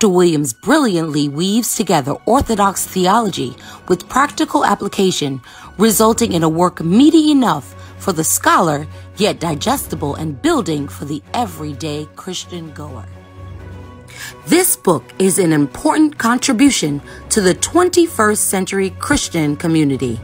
Dr. Williams brilliantly weaves together orthodox theology with practical application, resulting in a work meaty enough for the scholar, yet digestible and building for the everyday Christian goer. This book is an important contribution to the 21st century Christian community.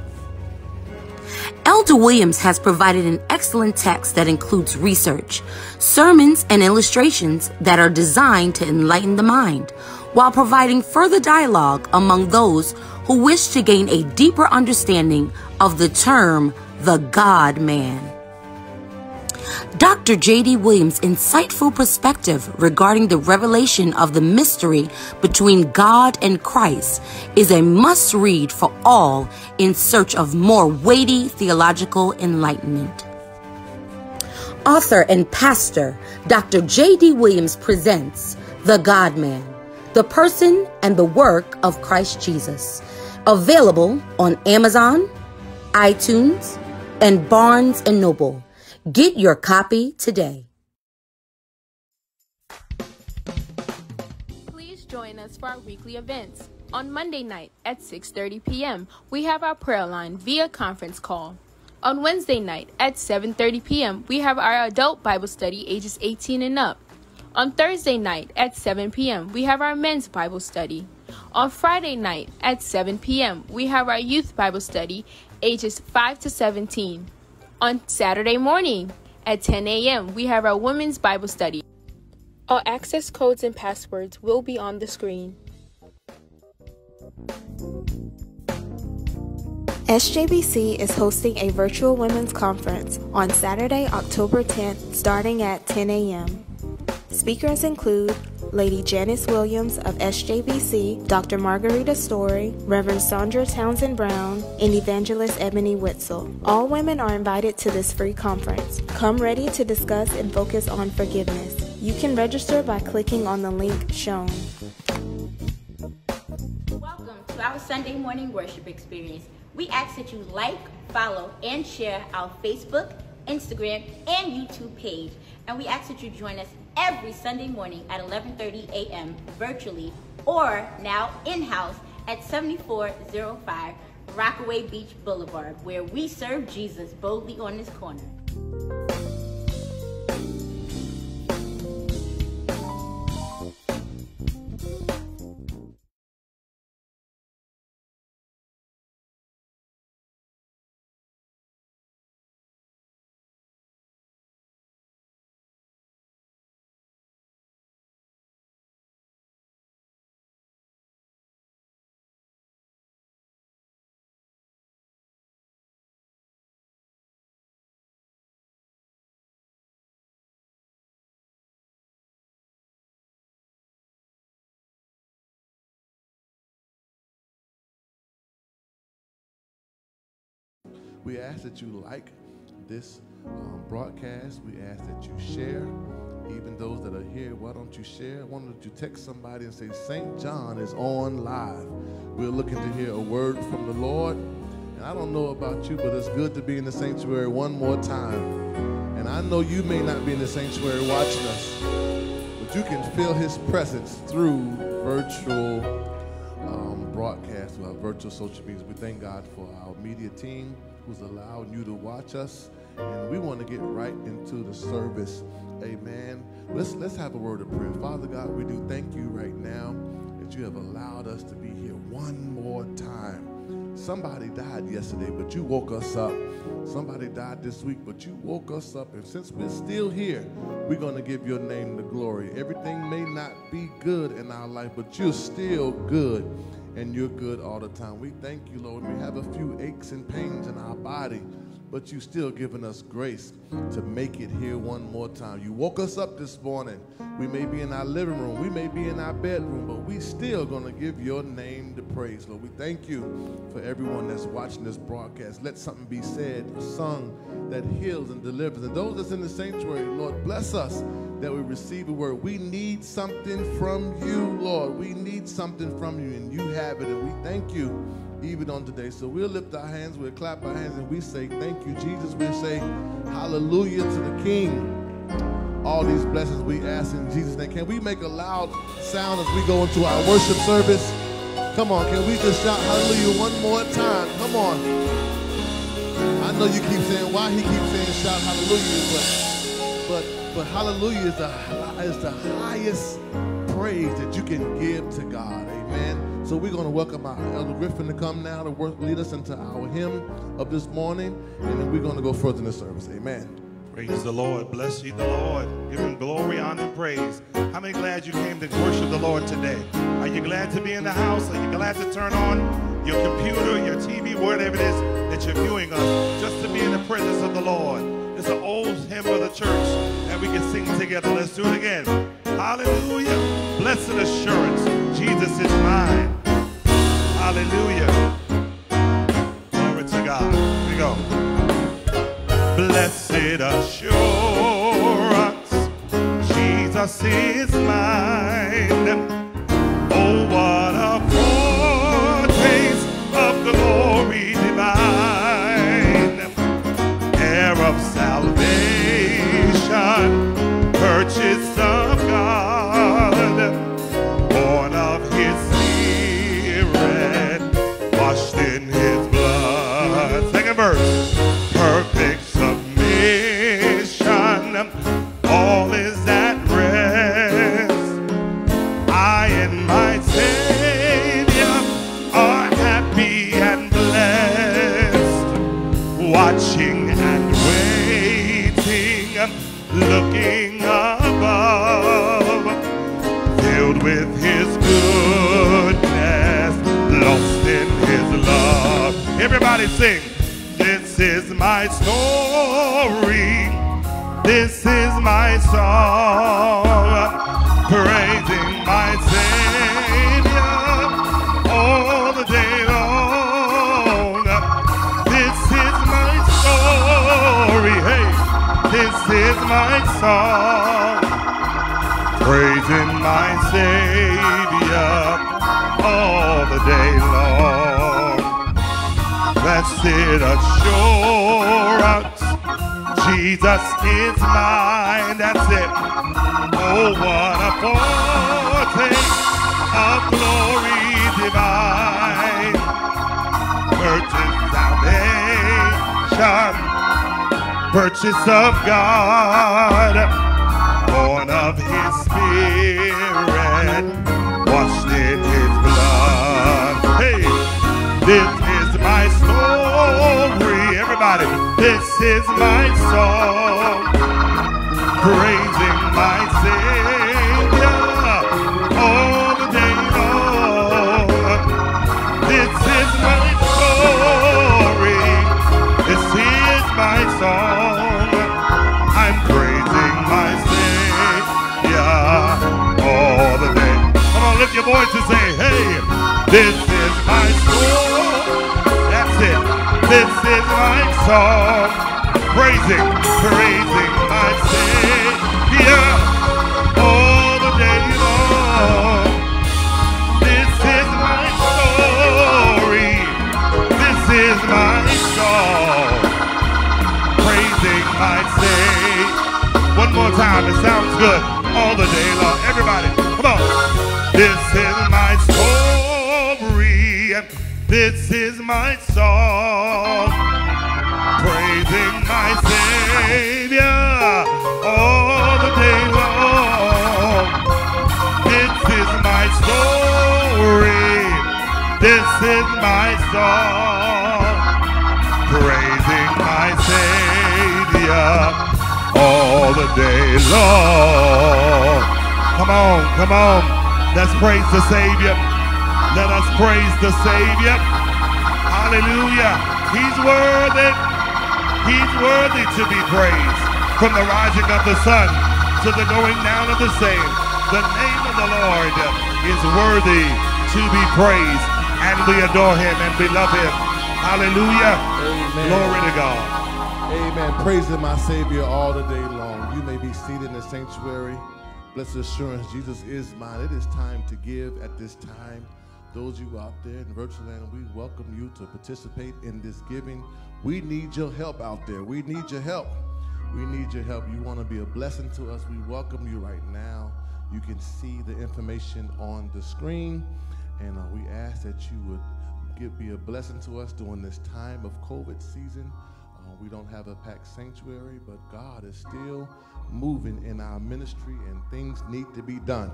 Elder Williams has provided an excellent text that includes research, sermons, and illustrations that are designed to enlighten the mind, while providing further dialogue among those who wish to gain a deeper understanding of the term the God man. Dr. J.D. Williams' insightful perspective regarding the revelation of the mystery between God and Christ is a must read for all in search of more weighty theological enlightenment. Author and pastor Dr. J.D. Williams presents The God Man, the person and the work of Christ Jesus. Available on Amazon, iTunes, and Barnes and Noble. Get your copy today. Please join us for our weekly events. On Monday night at 6:30 p.m., we have our prayer line via conference call. On Wednesday night at 7:30 p.m., we have our adult Bible study ages 18 and up. On Thursday night at 7 p.m., we have our men's Bible study. On Friday night at 7 p.m., we have our youth Bible study ages 5 to 17. On Saturday morning at 10 a.m., we have our women's Bible study. All access codes and passwords will be on the screen. SJBC is hosting a virtual women's conference on Saturday, October 10th, starting at 10 a.m. Speakers include Lady Janice Williams of SJBC, Dr. Margarita Story, Reverend Sandra Townsend Brown, and Evangelist Ebony Witzel. All women are invited to this free conference. Come ready to discuss and focus on forgiveness. You can register by clicking on the link shown. Welcome to our Sunday morning worship experience. We ask that you like, follow, and share our Facebook, Instagram, and YouTube page. And we ask that you join us every Sunday morning at 11:30 a.m. virtually or now in-house at 7405 Rockaway Beach Boulevard, where we serve Jesus boldly on this corner. We ask that you like this um, broadcast. We ask that you share. Even those that are here, why don't you share? Why don't you text somebody and say, St. John is on live. We're looking to hear a word from the Lord. And I don't know about you, but it's good to be in the sanctuary one more time. And I know you may not be in the sanctuary watching us, but you can feel his presence through virtual um, broadcast, our virtual social media. We thank God for our media team who's allowing you to watch us. And we want to get right into the service. Amen. Let's let's have a word of prayer. Father God, we do thank you right now that you have allowed us to be here one more time. Somebody died yesterday, but you woke us up. Somebody died this week, but you woke us up. And since we're still here, we're going to give your name the glory. Everything may not be good in our life, but you're still good and you're good all the time. We thank you, Lord. We have a few aches and pains in our body, but you still given us grace to make it here one more time. You woke us up this morning. We may be in our living room, we may be in our bedroom, but we still gonna give your name the praise, Lord. We thank you for everyone that's watching this broadcast. Let something be said, sung that heals and delivers. And those that's in the sanctuary, Lord, bless us that we receive a word. We need something from you, Lord. We need something from you, and you have it, and we thank you even on today. So we'll lift our hands, we'll clap our hands, and we say, Thank you, Jesus. We'll say, Hallelujah to the King. all these blessings we ask in Jesus' name. Can we make a loud sound as we go into our worship service? Come on, can we just shout hallelujah one more time? Come on. I know you keep saying why he keeps saying shout hallelujah, but but but hallelujah is the is the highest praise that you can give to God. So we're going to welcome our Elder Griffin to come now to work, lead us into our hymn of this morning, and then we're going to go further in the service. Amen. Praise the Lord. Bless you, the Lord. Give him glory, honor, and praise. How many glad you came to worship the Lord today? Are you glad to be in the house? Are you glad to turn on your computer, your TV, whatever it is that you're viewing us, just to be in the presence of the Lord? It's an old hymn of the church that we can sing together. Let's do it again. Hallelujah. Blessed assurance. Jesus is mine. Hallelujah. Glory to God. Here we go. Blessed assurance, Jesus is mine. Oh, what my story. This is my song, praising my Savior all the day long. This is my story. Hey, this is my song, praising my Savior all the day long. Blessed assurance, Jesus is mine. That's it. Oh, what a foretaste of glory divine. Purchase salvation, purchase of God, born of His Spirit, story. Everybody, this is my song. Praising my Savior all the day long. This is my story. This is my song. I'm praising my Savior all the day. Come on, lift your voice and say, hey, this is my story. This is my song. Praising, praising my Savior all the day long. This is my story. This is my song. Praising my Savior. One more time. It sounds good. All the day long. Everybody, come on. This is. This is my song. Praising my Savior all the day long. This is my story. This is my song. Praising my Savior all the day long. Come on, come on. Let's praise the Savior. Let us praise the Savior. Hallelujah. He's worthy. He's worthy to be praised. From the rising of the sun to the going down of the same. The name of the Lord is worthy to be praised. And we adore him and we love him. Hallelujah. Amen. Glory to God. Amen. Praising my Savior all the day long. You may be seated in the sanctuary. Blessed assurance, Jesus is mine. It is time to give at this time. Those of you out there in virtual land, we welcome you to participate in this giving. We need your help out there. We need your help. We need your help. You want to be a blessing to us. We welcome you right now. You can see the information on the screen. And uh, we ask that you would give, be a blessing to us during this time of COVID season. Uh, we don't have a packed sanctuary, but God is still moving in our ministry and things need to be done.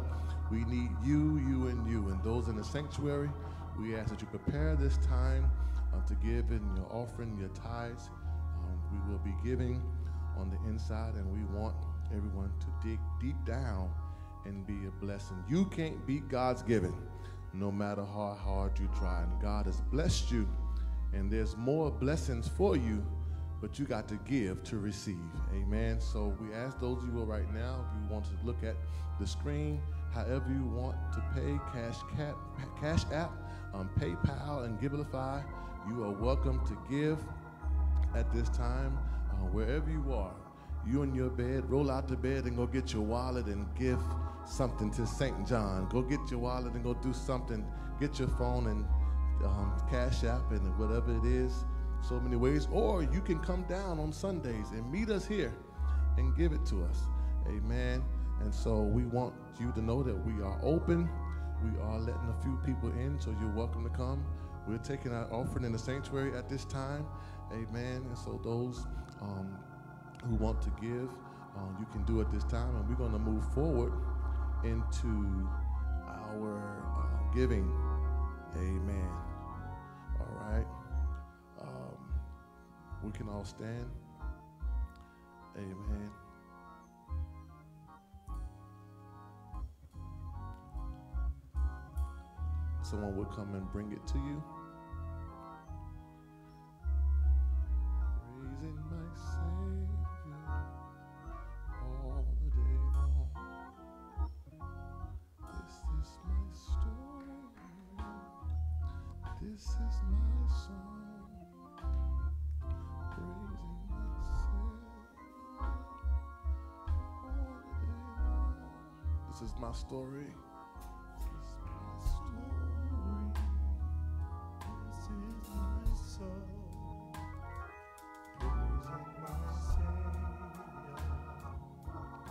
We need you, you, and you. And those in the sanctuary, we ask that you prepare this time uh, to give in your offering, your tithes. Um, we will be giving on the inside, and we want everyone to dig deep down and be a blessing. You can't beat God's giving no matter how hard you try. And God has blessed you, and there's more blessings for you, but you got to give to receive. Amen. So we ask those of you right now, if you want to look at the screen, however you want to pay, Cash, Cap, Cash App, um, PayPal, and Givelify, you are welcome to give at this time, uh, wherever you are. You in your bed, roll out the bed and go get your wallet and give something to St. John. Go get your wallet and go do something. Get your phone and um, Cash App and whatever it is. So many ways. Or you can come down on Sundays and meet us here and give it to us. Amen. And so we want you to know that we are open. We are letting a few people in, so you're welcome to come. We're taking our offering in the sanctuary at this time. Amen. And so those um, who want to give, uh, you can do it this time. And we're going to move forward into our uh, giving. Amen. All right. Um, we can all stand. Amen. Someone will come and bring it to you. Praising my Savior all the day long. This is my story. This is my song. This is my story.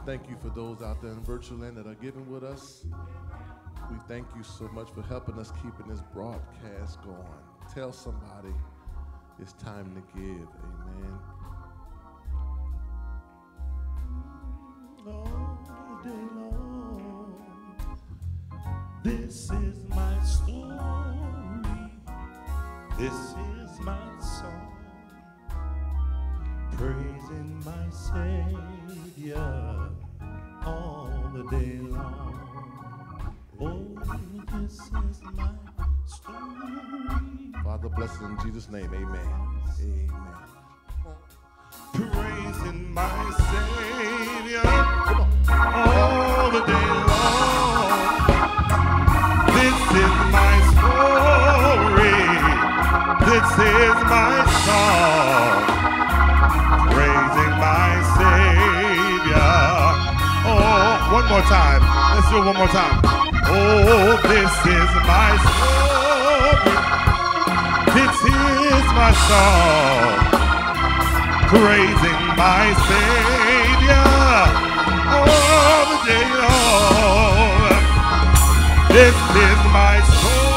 Thank you for those out there in virtual land that are giving with us. We thank you so much for helping us keeping this broadcast going. Tell somebody it's time to give. Amen. all day long. This is my story. This is my song. Praising my Savior all the day long. Oh, this is my story. Father, bless it in Jesus' name. Amen. Amen. praising my Savior all the day long. This is my story. This is my song. One more time. Let's do it one more time. Oh, this is my story. This is my song praising my Savior all the day long. This is my story.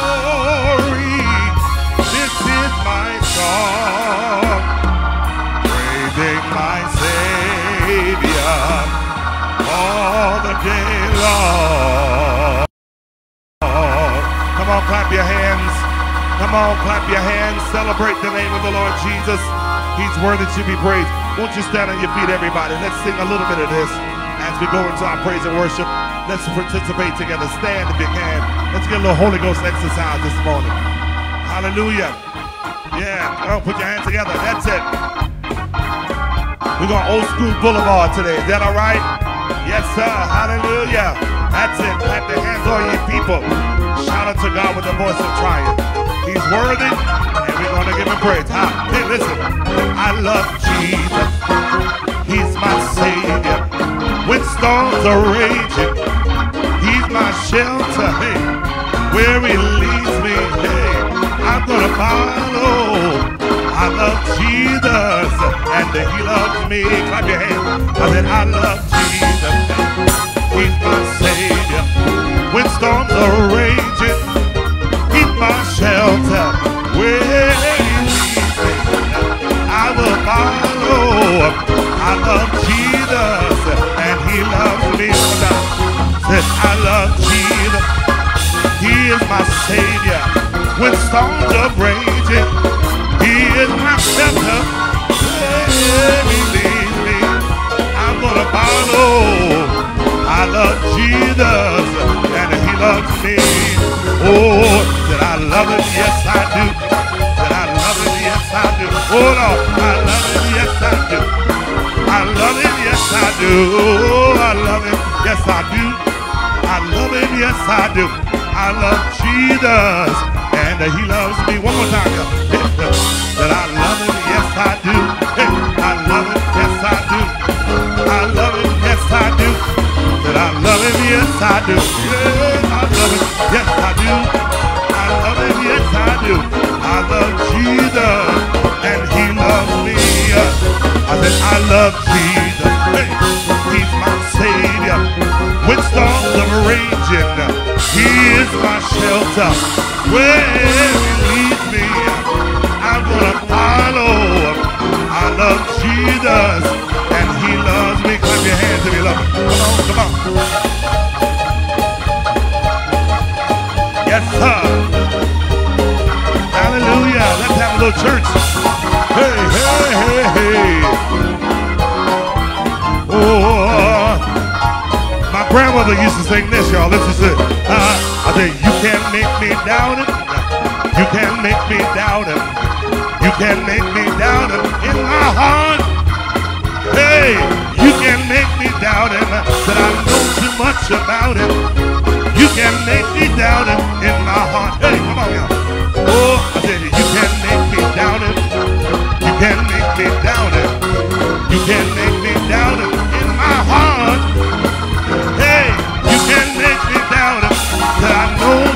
Day long. Come on, clap your hands. Come on, clap your hands. Celebrate the name of the Lord Jesus. He's worthy to be praised. Won't you stand on your feet, everybody? Let's sing a little bit of this as we go into our praise and worship. Let's participate together. Stand if you can. Let's get a little Holy Ghost exercise this morning. Hallelujah. Yeah. On, put your hands together. That's it. We're going old school boulevard today. Is that all right? Yes, sir. Hallelujah. That's it. Clap your hands, all you people. Shout out to God with the voice of triumph. He's worthy, and we're going to give him praise. Ha. Hey, listen. I love Jesus. He's my Savior. When storms are raging, He's my shelter. Hey, where He leads me, hey, I'm going to follow. I I love Jesus and he loves me. Clap your hands. I said, I love Jesus. He's my Savior. When storms are raging, he's my shelter. When I will follow. I love Jesus and he loves me. Said, I love Jesus. He is my Savior. When storms are raging, He is my shelter. Leads me, I'm gonna follow. I love Jesus, and He loves me. Oh, that I love Him, yes I do. That I love Him, yes I do. Oh Lord, I love Him, yes I do. I love Him, yes I do. Oh, I love Him, yes I do. I love Him, yes I do. I love Jesus, and He loves me. One more time. That I love Him, yes I do. I love Him, yes I do. I love Him, yes I do. That I love Him, yes I do. Yeah, I love Him, yes I do. I love Him, yes I do. I love Jesus, and He loves me. I said I love Jesus. Are He is my shelter. Where He leads me, I'm gonna follow. I love Jesus, and He loves me. Clap your hands if you love Him. Come on, come on. Yes, sir. Hallelujah. Let's have a little church. Hey, hey, hey, hey. Oh, grandmother used to sing this, y'all. Listen to it. Uh, I said, you can't make me doubt it. You can't make me doubt it. You can't make me doubt it in my heart. Hey, you can't make me doubt it that I know too much about it. You can't make me doubt it in my heart. Hey, come on, y'all. Oh, I said, you can't make me doubt it. You can't make me doubt it.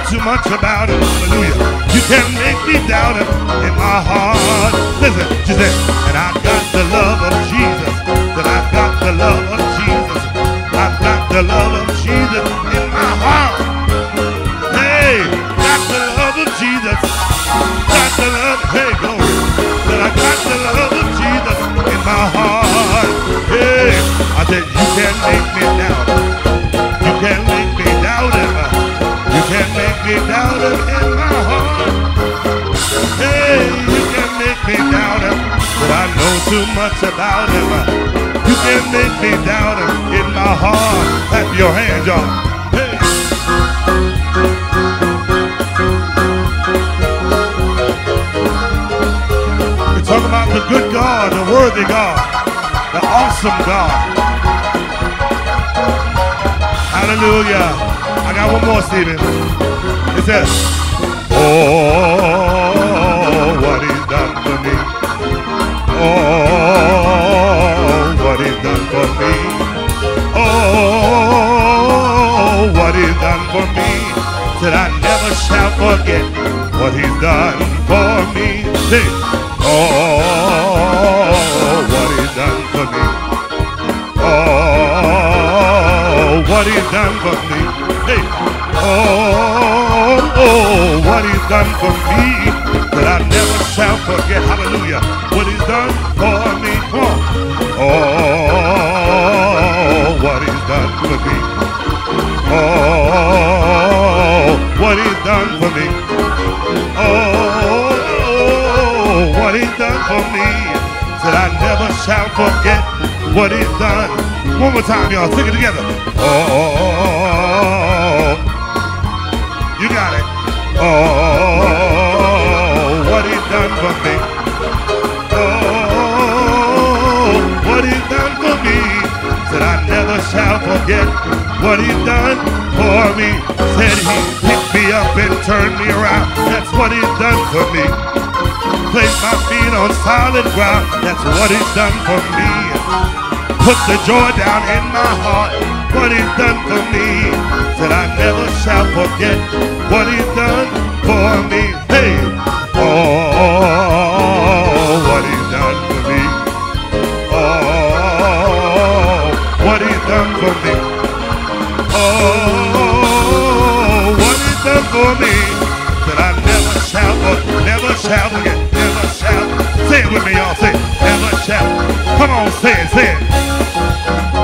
Too much about it. Hallelujah. You can't make me doubt it in my heart. Listen, she said, and I got the love of Jesus. That I've got the love of Jesus. I've got the love of Jesus in my heart. Hey, got the love of Jesus. Got the love, hey, glory. That I got the love of Jesus in my heart. Hey, I said, you can't make me doubt. You me doubt it in my heart. Hey, you can't make me doubt it. But I know too much about him. You can't make me doubt him in my heart. Clap your hands, y'all. Hey. We're talking about the good God, the worthy God, the awesome God. Hallelujah. I got one more, Stephen. It says, Oh, what he's done for me. Oh, what he's done for me. Oh, what he's done for me. Said I never shall forget what he's done for me. Say, oh, what he's done for me. Oh, what he's done for me. Hey, oh, oh, what he's done for me. That I never shall forget. Hallelujah. What he's done for me. On. Oh, what he's done for me. Oh, what he's done for me. Oh, what he's done for me. Said I never shall forget what he's done. One more time, y'all. Sing it together. Oh, Oh, what he's done for me. Oh, what he's done for me. Said I never shall forget what he's done for me. Said he picked me up and turned me around. That's what he's done for me. Placed my feet on solid ground. That's what he's done for me. Put the joy down in my heart. What he's done for me. Said I never shall forget what he's done for me. Hey, oh, what he's done for me. Oh, what he's done for me. Oh, what he's done for me. That I never shall, never shall forget, never shall. Say it with me, y'all. Say, never shall. Come on, say it, say it.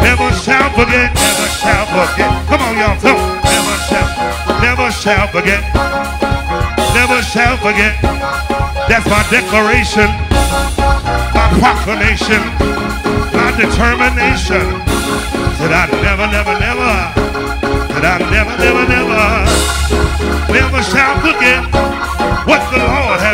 Never shall forget, never shall forget. Come on, y'all, tell. Never shall, never shall forget. Never shall forget. That's my declaration, my proclamation, my determination. That I never, never, never, that I never, never, never, never shall forget what the Lord has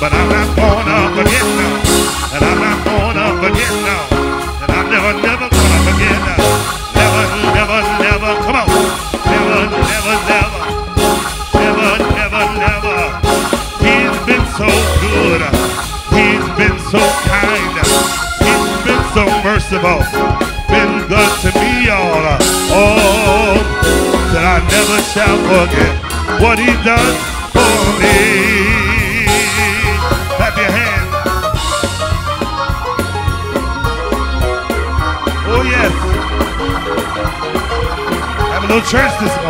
But I'm not gonna forget. And I'm not gonna forget now. And I'm never, never gonna forget. Never, never, never. Come on. Never, never, never. Never, never, never. He's been so good. He's been so kind. He's been so merciful. Been good to me, y'all. Oh, that I never shall forget what he done church this morning.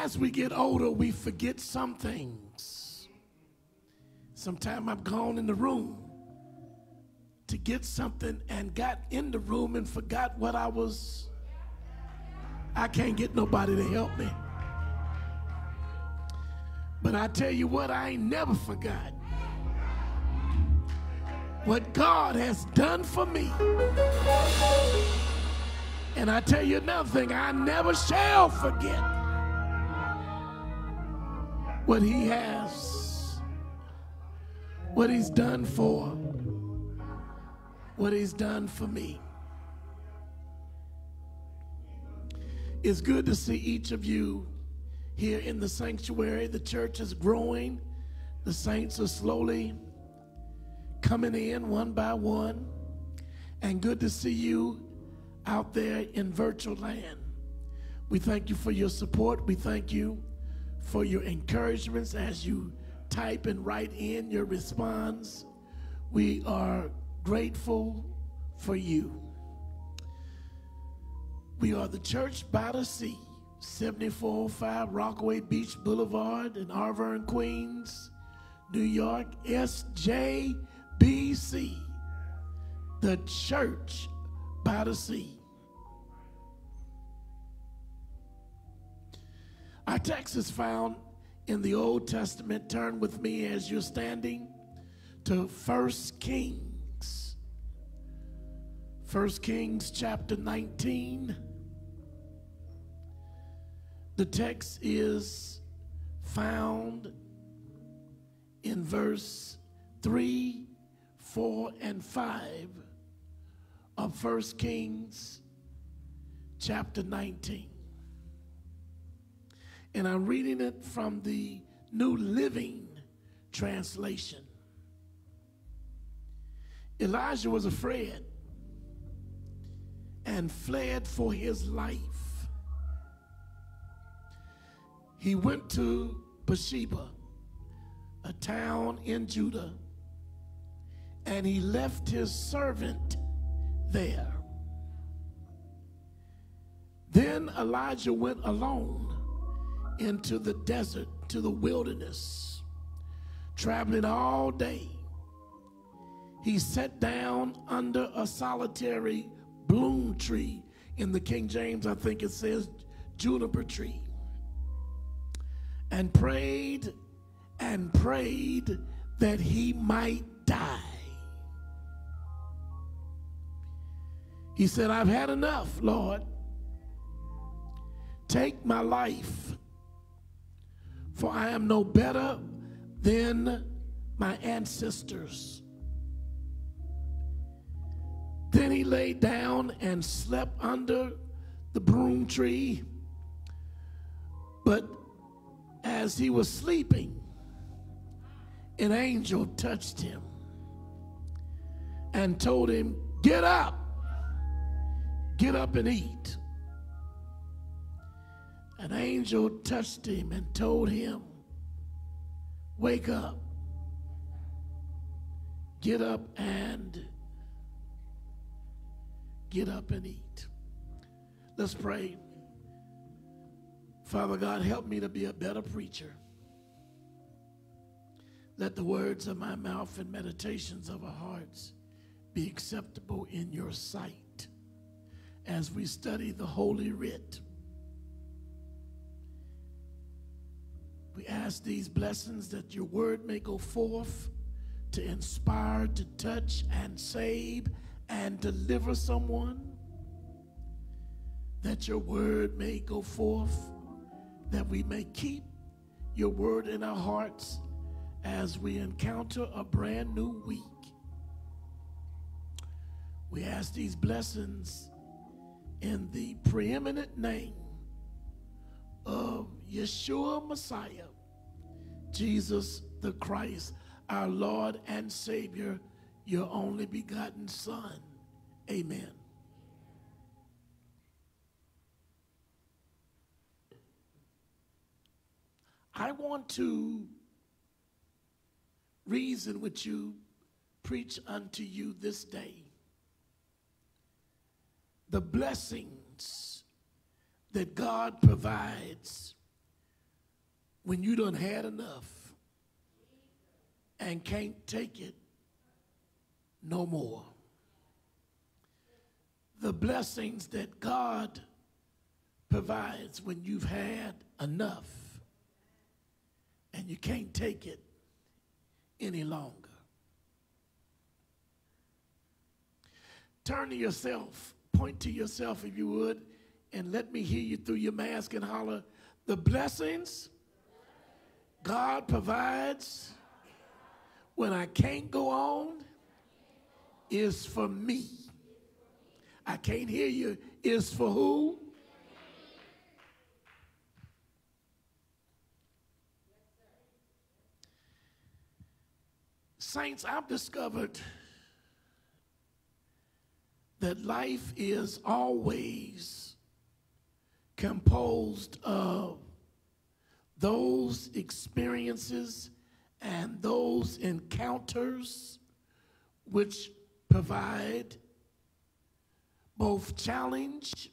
As we get older, we forget some things. Sometime I've gone in the room to get something and got in the room and forgot what I was I can't get nobody to help me. But I tell you what, I ain't never forgot what God has done for me. And I tell you another thing, I never shall forget what He has, what He's done for, what He's done for me. It's good to see each of you here in the sanctuary. The church is growing. The saints are slowly coming in one by one. And good to see you out there in virtual land. We thank you for your support. We thank you for your encouragements as you type and write in your response. We are grateful for you. We are the church by the sea, 7405 Rockaway Beach Boulevard in Arverne, Queens, New York, SJBC. The church by the sea. Our text is found in the Old Testament. Turn with me as you're standing to First Kings. First Kings chapter 19. The text is found in verse 3, 4, and 5 of 1 Kings chapter 19. And I'm reading it from the New Living Translation. Elijah was afraid and fled for his life. He went to Bathsheba, a town in Judah, and he left his servant there. Then Elijah went alone into the desert, to the wilderness, traveling all day. He sat down under a solitary broom tree. In the King James, I think it says juniper tree. And prayed and prayed that he might die. He said, I've had enough, Lord. Take my life, for I am no better than my ancestors. Then he lay down and slept under the broom tree. But as he was sleeping, an angel touched him and told him, Get up, get up and eat. An angel touched him and told him, Wake up, get up and get up and eat. Let's pray. Father God, help me to be a better preacher. Let the words of my mouth and meditations of our hearts be acceptable in your sight as we study the Holy Writ. We ask these blessings that your word may go forth to inspire, to touch, and save, and deliver someone. That your word may go forth, that we may keep your word in our hearts as we encounter a brand new week. We ask these blessings in the preeminent name of Yeshua Messiah, Jesus the Christ, our Lord and Savior, your only begotten Son. Amen. I want to reason with you, preach unto you this day the blessings that God provides when you done had enough and can't take it no more. The blessings that God provides when you've had enough and you can't take it any longer. Turn to yourself, point to yourself if you would, and let me hear you through your mask and holler the blessings God provides when I can't go on is for me. I can't hear you. Is for who? Saints, I've discovered that life is always composed of those experiences and those encounters which provide both challenge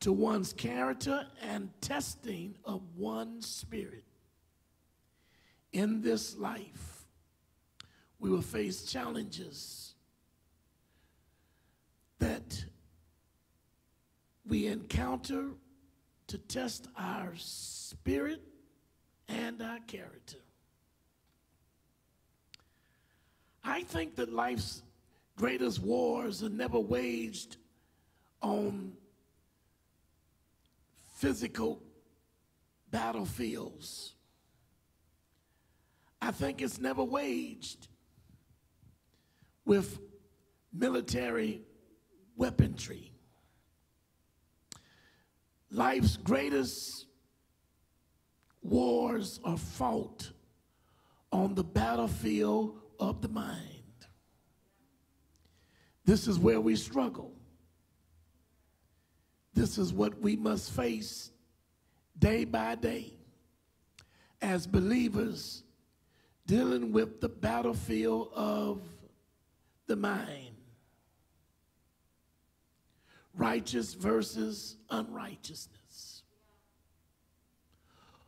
to one's character and testing of one's spirit. In this life, we will face challenges that we encounter to test our spirit and our character. I think that life's greatest wars are never waged on physical battlefields. I think it's never waged with military weaponry. Life's greatest wars are fought on the battlefield of the mind. This is where we struggle. This is what we must face day by day as believers dealing with the battlefield of the mind. Righteous versus unrighteousness,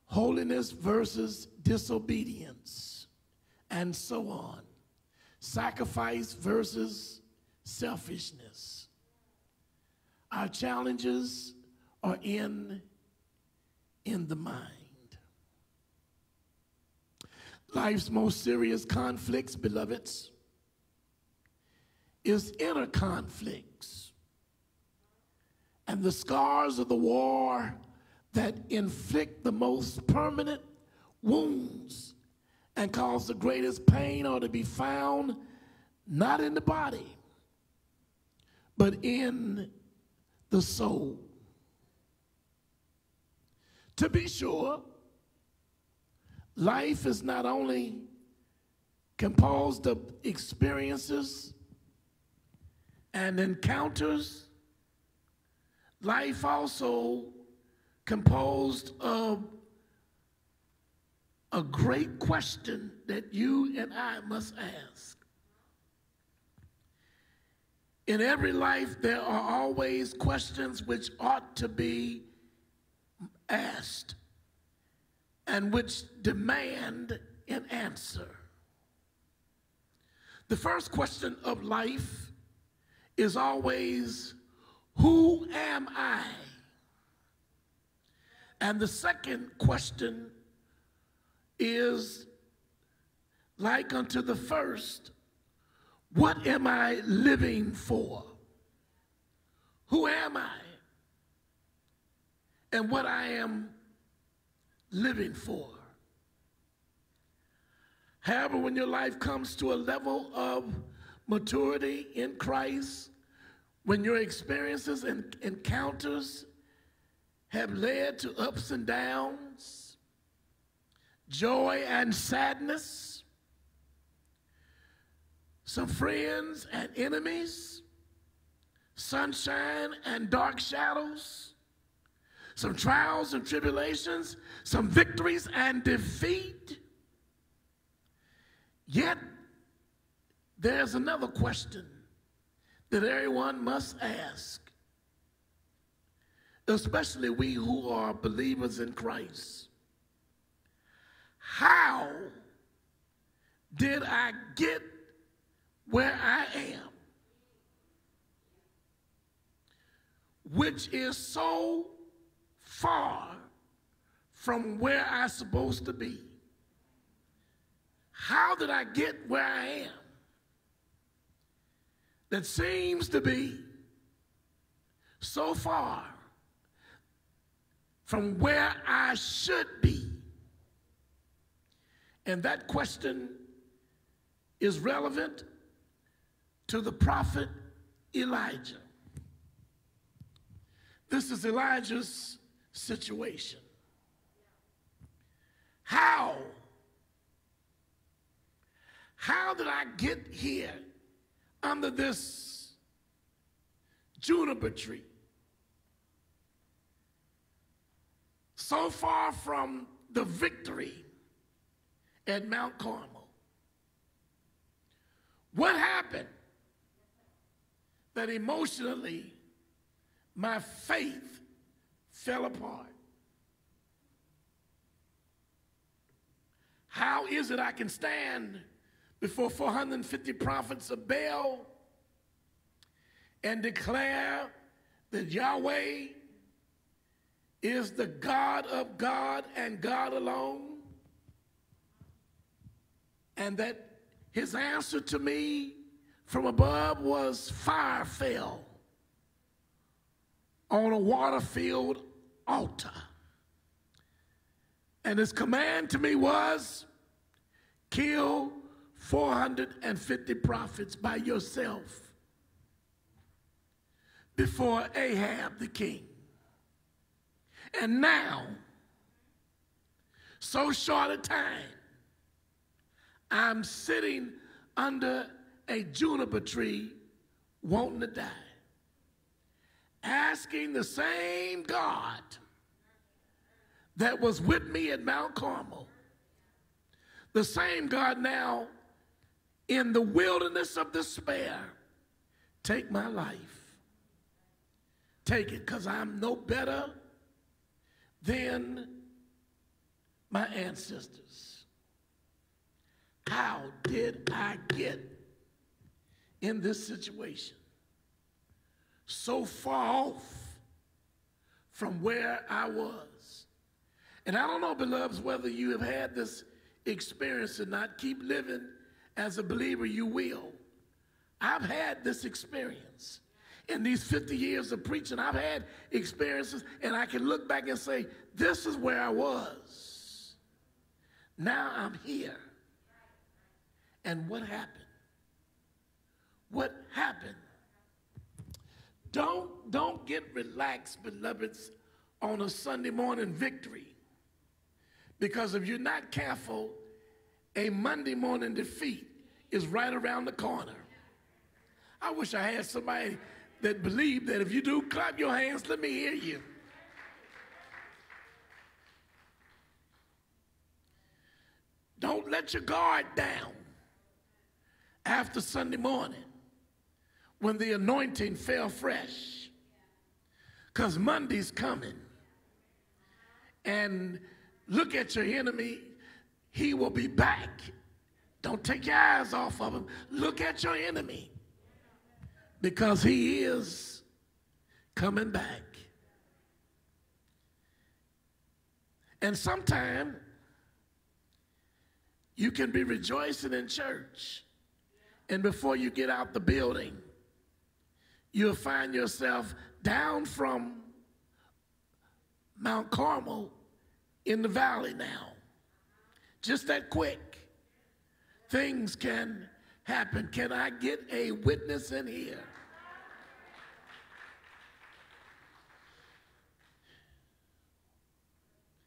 holiness versus disobedience, and so on, sacrifice versus selfishness. Our challenges are in, in the mind. Life's most serious conflicts, beloveds, is inner conflicts and the scars of the war that inflict the most permanent wounds and cause the greatest pain are to be found not in the body, but in the soul. To be sure, life is not only composed of experiences and encounters, life also composed of a great question that you and I must ask. In every life, there are always questions which ought to be asked and which demand an answer. The first question of life is always, Who am I? And the second question is like unto the first, What am I living for? Who am I? And what I am living for. However, when your life comes to a level of maturity in Christ, when your experiences and encounters have led to ups and downs, joy and sadness, some friends and enemies, sunshine and dark shadows, some trials and tribulations, some victories and defeat. Yet, there's another question that everyone must ask, especially we who are believers in Christ. How did I get where I am? Which is so far from where I'm supposed to be. How did I get where I am? That seems to be so far from where I should be. And that question is relevant to the prophet Elijah. This is Elijah's situation. How? How did I get here under this juniper tree? So far from the victory at Mount Carmel. What happened that emotionally my faith fell apart. How is it I can stand before 450 prophets of Baal and declare that Yahweh is the God of God and God alone? And that his answer to me from above was fire fell on a water filled altar. And his command to me was kill 450 prophets by yourself before Ahab the king. And now, so short a time, I'm sitting under a juniper tree wanting to die asking the same God that was with me at Mount Carmel, the same God now in the wilderness of despair, take my life. take it because I'm no better than my ancestors. How did I get in this situation? So far off from where I was. And I don't know, beloveds, whether you have had this experience or not. Keep living as a believer, you will. I've had this experience. In these 50 years of preaching, I've had experiences, and I can look back and say, This is where I was. Now I'm here. And what happened? What happened? Don't, don't get relaxed, beloveds, on a Sunday morning victory. Because if you're not careful, a Monday morning defeat is right around the corner. I wish I had somebody that believed that if you do clap your hands, let me hear you. Don't let your guard down after Sunday morning when the anointing fell fresh. Because Monday's coming. And look at your enemy, he will be back. Don't take your eyes off of him. Look at your enemy because he is coming back. And sometime you can be rejoicing in church, and before you get out the building, you'll find yourself down from Mount Carmel in the valley now. Just that quick. Things can happen. Can I get a witness in here?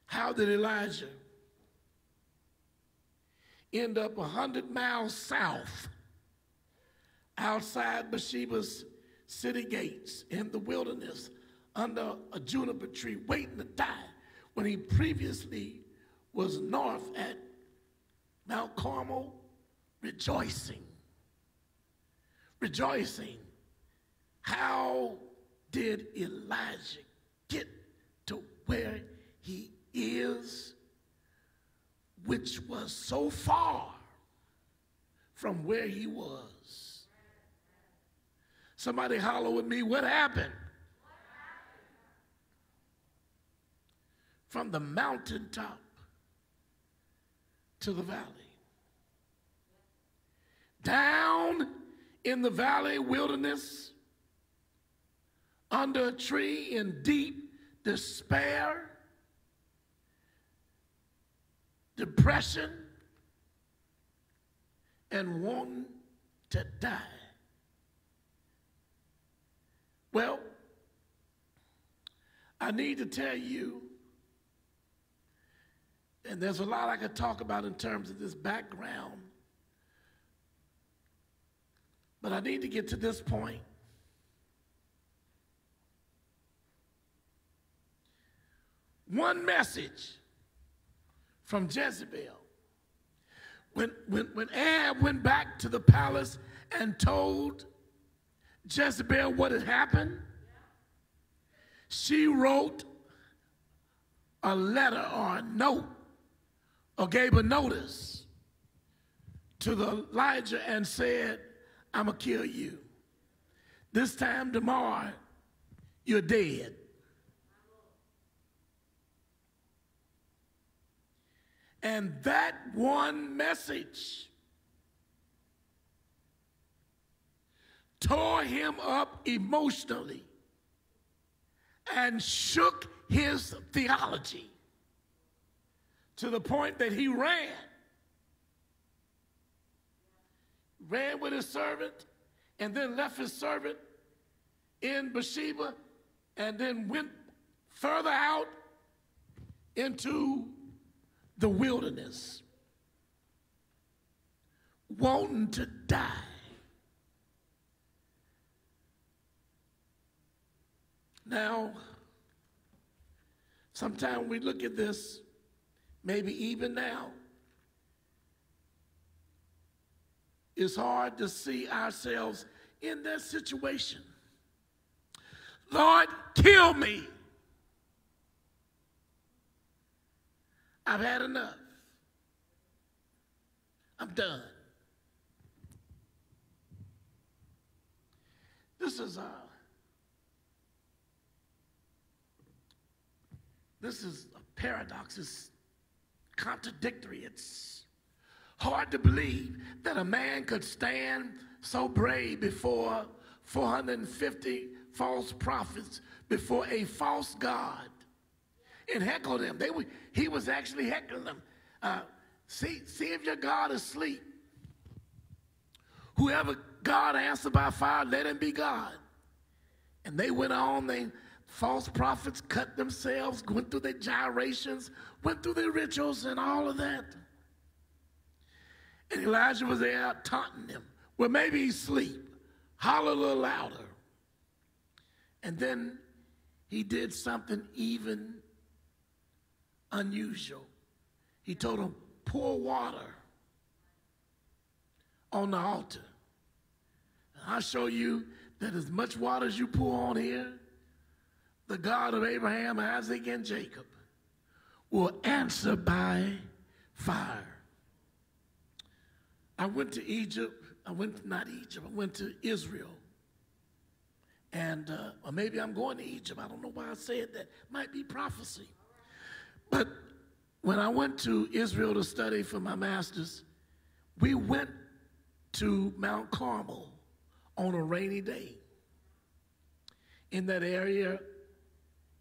How did Elijah end up 100 miles south outside Bathsheba's city gates in the wilderness under a juniper tree waiting to die when he previously was north at Mount Carmel rejoicing. Rejoicing. How did Elijah get to where he is, which was so far from where he was? Somebody holler with me, what happened? From the mountaintop to the valley. Down in the valley wilderness, under a tree in deep despair, depression, and wanting to die. Well, I need to tell you, and there's a lot I could talk about in terms of this background, but I need to get to this point. One message from Jezebel. When, when, when Ahab went back to the palace and told Jezebel what had happened, she wrote a letter or a note or gave a notice to the Elijah and said, I'm going to kill you. This time tomorrow, you're dead. And that one message tore him up emotionally and shook his theology to the point that he ran. Ran with his servant and then left his servant in Bathsheba and then went further out into the wilderness, wanting to die. Now, sometimes we look at this, maybe even now, it's hard to see ourselves in that situation. Lord, kill me. I've had enough. I'm done. This is uh, this is a paradox. It's contradictory. It's hard to believe that a man could stand so brave before 450 false prophets, before a false God, and heckle them. They were, he was actually heckling them. Uh, see, see if your God is asleep. Whoever God answered by fire, let him be God. And they went on, they false prophets cut themselves, went through their gyrations, went through their rituals and all of that. And Elijah was there taunting them. Well, maybe he's asleep. Holler a little louder. And then he did something even unusual. He told them, pour water on the altar. And I'll show you that as much water as you pour on here, the God of Abraham, Isaac, and Jacob will answer by fire. I went to Egypt. I went, not Egypt, I went to Israel. And, uh, or maybe I'm going to Egypt. I don't know why I said that. Might be prophecy. But when I went to Israel to study for my master's, we went to Mount Carmel on a rainy day. In that area,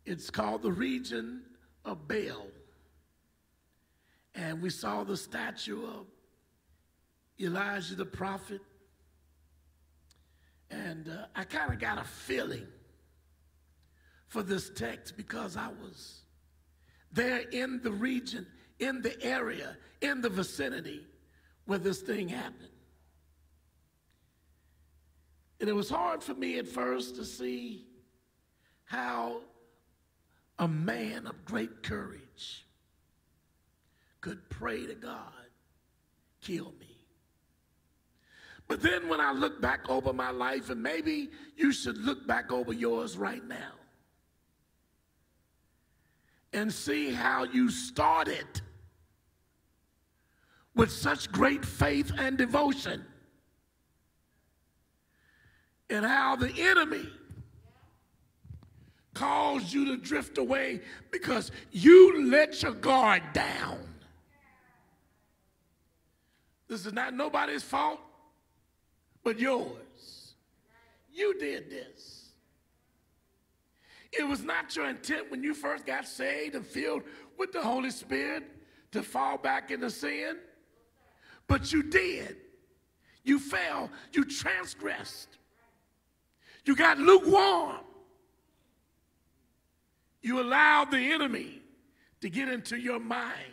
it's called the region of Baal. And we saw the statue of Elijah the prophet. And uh, I kind of got a feeling for this text because I was there in the region, in the area, in the vicinity where this thing happened. And it was hard for me at first to see how a man of great courage could pray to God, kill me. But then when I look back over my life, and maybe you should look back over yours right now and see how you started with such great faith and devotion, and how the enemy caused you to drift away because you let your guard down. This is not nobody's fault but yours. You did this. It was not your intent when you first got saved and filled with the Holy Spirit to fall back into sin, but you did. You fell, you transgressed, you got lukewarm. You allowed the enemy to get into your mind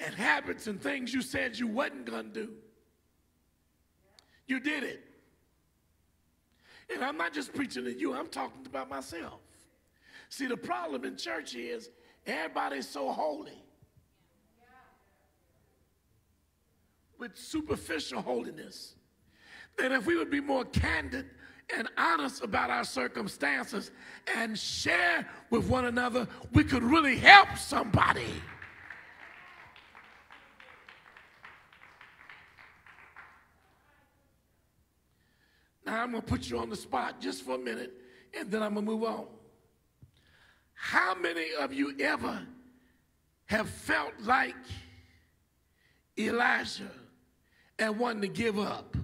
and habits and things you said you wasn't going to do. You did it. And I'm not just preaching to you, I'm talking about myself. See, the problem in church is everybody's so holy with superficial holiness that if we would be more candid and honest about our circumstances and share with one another, we could really help somebody. Now I'm going to put you on the spot just for a minute and then I'm going to move on. How many of you ever have felt like Elijah and wanted to give up?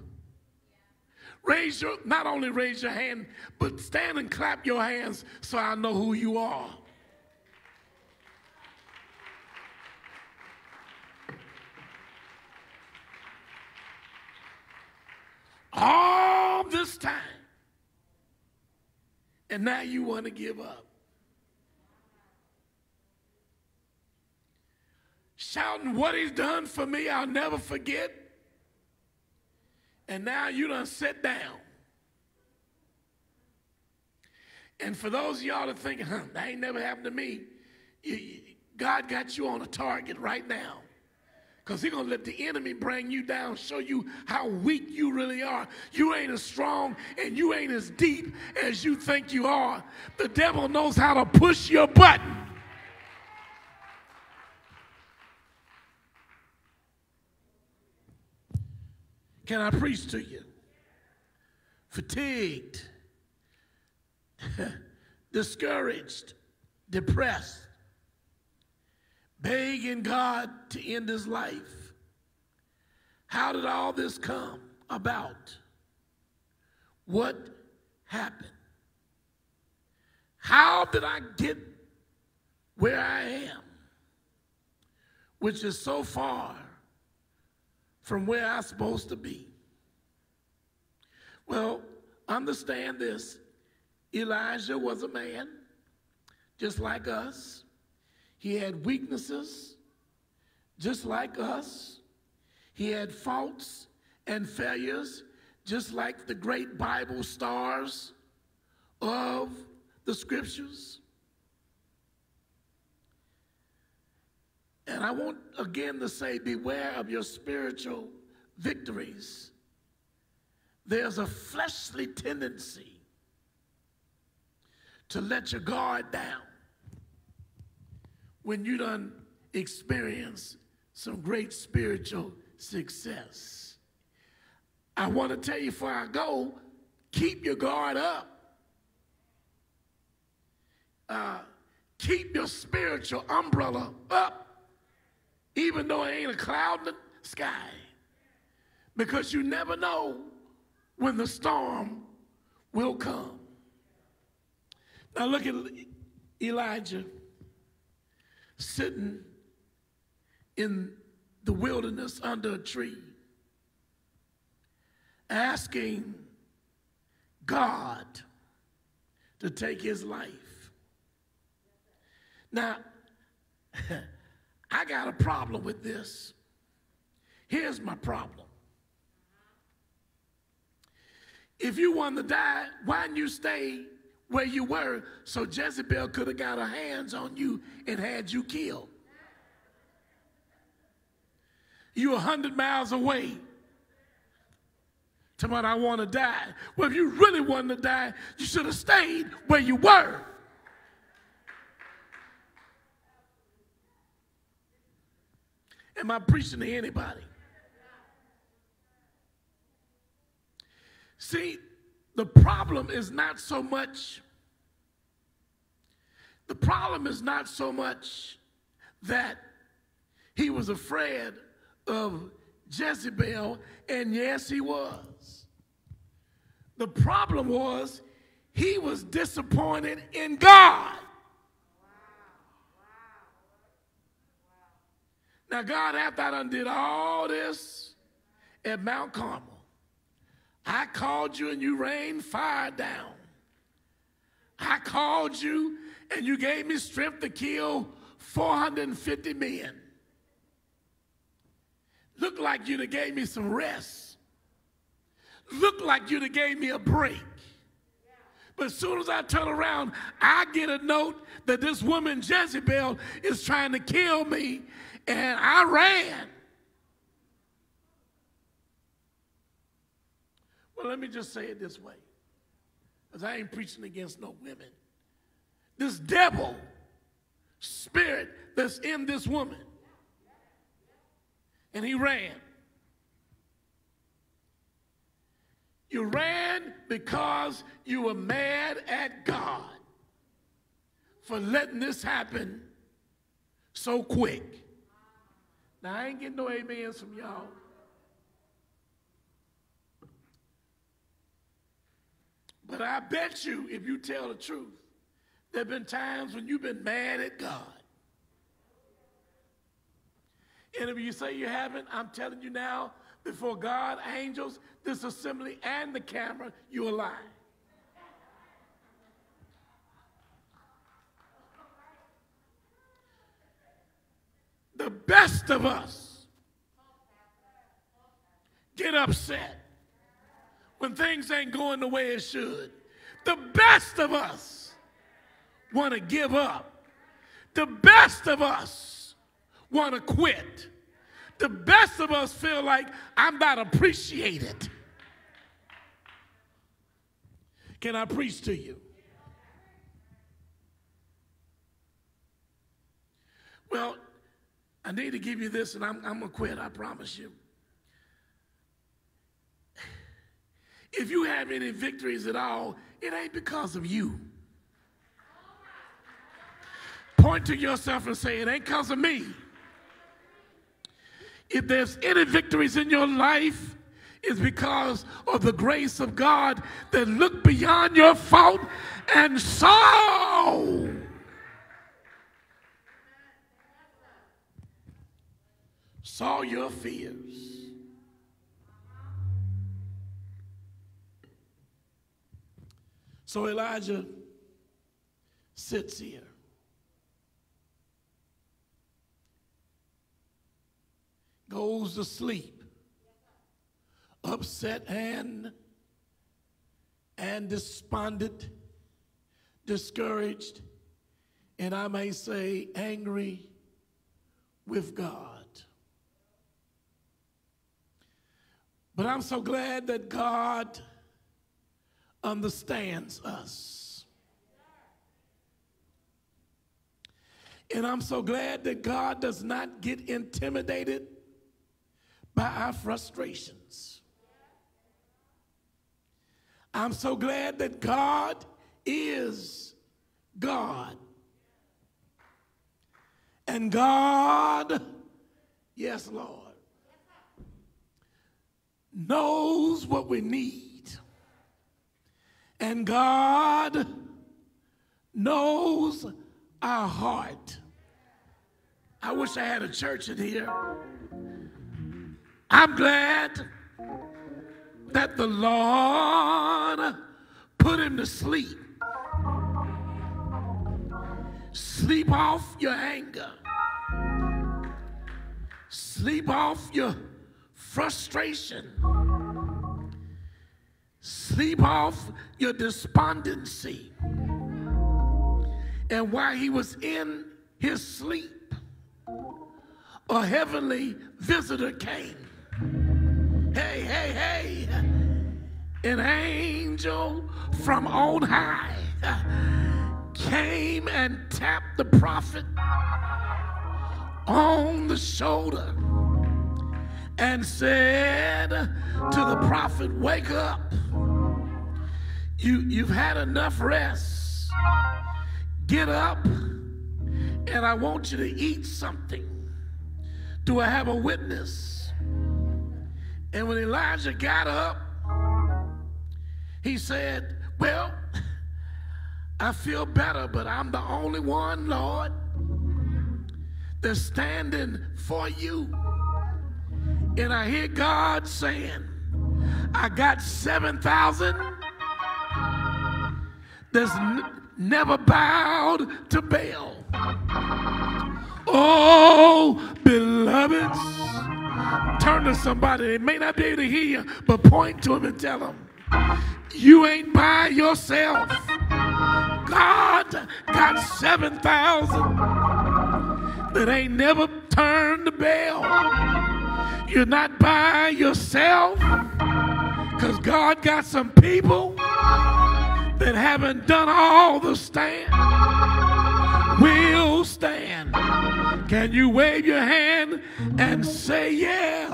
Raise your, not only raise your hand, but stand and clap your hands so I know who you are. all this time, and now you want to give up. Shouting what he's done for me, I'll never forget. And now you done sit down. And for those of y'all that think, huh, that ain't never happened to me, you, God got you on a target right now. Because he's going to let the enemy bring you down, show you how weak you really are. You ain't as strong and you ain't as deep as you think you are. The devil knows how to push your button. Can I preach to you? Fatigued, discouraged, depressed, begging God to end his life. How did all this come about? What happened? How did I get where I am, which is so far from where I'm supposed to be? Well, understand this Elijah was a man just like us. He had weaknesses, just like us. He had faults and failures, just like the great Bible stars of the scriptures. And I want again to say, beware of your spiritual victories. There's a fleshly tendency to let your guard down when you done experience some great spiritual success. I want to tell you before I go, keep your guard up. Uh, keep your spiritual umbrella up, even though it ain't a cloud in the sky. Because you never know when the storm will come. Now look at Elijah sitting in the wilderness under a tree, asking God to take his life. Now, I got a problem with this. Here's my problem. If you want to die, why didn't you stay where you were so Jezebel could have got her hands on you and had you killed. You a hundred miles away. To what I want to die. Well, if you really wanted to die, you should have stayed where you were. Am I preaching to anybody? See, the problem is not so much the problem is not so much that he was afraid of Jezebel, and yes, he was. The problem was he was disappointed in God. Now, God, after I done did all this at Mount Carmel, I called you and you rained fire down. I called you and you gave me strength to kill 450 men. Looked like you'd have gave me some rest. Looked like you'd have gave me a break. But as soon as I turn around, I get a note that this woman Jezebel is trying to kill me, and I ran. Well, let me just say it this way, because I ain't preaching against no women. This devil spirit that's in this woman. And he ran. You ran because you were mad at God for letting this happen so quick. Now, I ain't getting no amens from y'all. But I bet you, if you tell the truth, there have been times when you've been mad at God. And if you say you haven't, I'm telling you now, before God, angels, this assembly, and the camera, you're lying. The best of us get upset when things ain't going the way it should. The best of us want to give up. The best of us want to quit. the best of us feel like I'm not appreciated. Can I preach to you? Well, I need to give you this, and I'm, I'm going to quit, I promise you. If you have any victories at all, it ain't because of you. Point to yourself and say, It ain't because of me. If there's any victories in your life, it's because of the grace of God that looked beyond your fault and saw. Saw your fears. So Elijah sits here. Goes to sleep, upset and and despondent, discouraged, and I may say angry with God. But I'm so glad that God understands us. And I'm so glad that God does not get intimidated by our frustrations. I'm so glad that God is God. And God, yes, Lord, knows what we need. And God knows our heart. I wish I had a church in here. I'm glad that the Lord put him to sleep. Sleep off your anger. Sleep off your frustration. Sleep off your despondency. And while he was in his sleep, a heavenly visitor came. Hey, hey, hey. An angel from on high came and tapped the prophet on the shoulder and said to the prophet, Wake up. You, you've had enough rest. Get up, and I want you to eat something. Do I have a witness? And when Elijah got up, he said, Well, I feel better, but I'm the only one, Lord, that's standing for you. And I hear God saying, I got 7,000 that's n- never bowed to Baal. Oh, beloveds, turn to somebody. They may not be able to hear you, but point to them and tell them, you ain't by yourself. God got 7,000 that ain't never turned to Baal. You're not by yourself because God got some people that haven't done all the stand will stand. Can you wave your hand and say yes?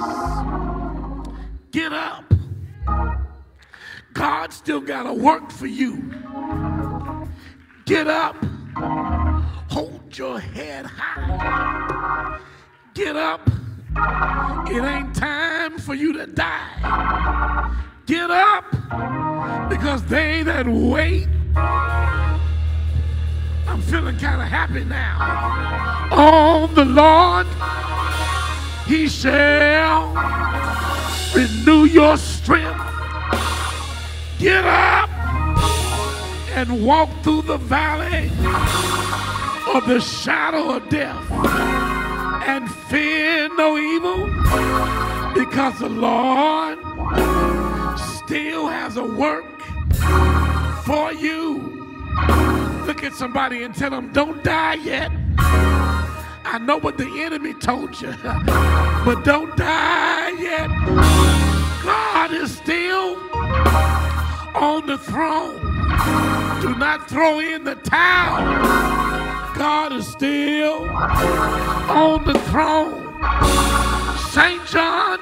Get up. God still got to work for you. Get up. Hold your head high. Get up it ain't time for you to die. Get up because they that wait, I'm feeling kind of happy now. On the Lord, He shall renew your strength. Get up and walk through the valley of the shadow of death and fear no evil because the Lord still has a work for you. Look at somebody and tell them, don't die yet. I know what the enemy told you, but don't die yet. God is still on the throne. Do not throw in the towel. God is still on the throne. St. John,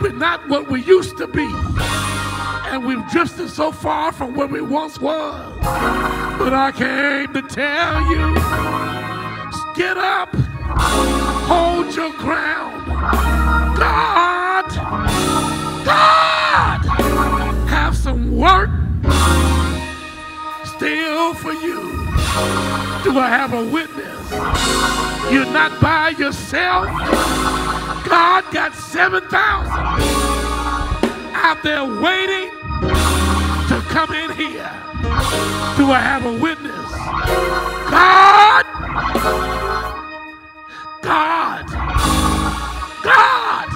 we're not what we used to be. And we've drifted so far from where we once was. But I came to tell you get up, hold your ground. God, God, have some work still for you. Do I have a witness? You're not by yourself. God got 7,000 out there waiting to come in here. Do I have a witness? God, God, God,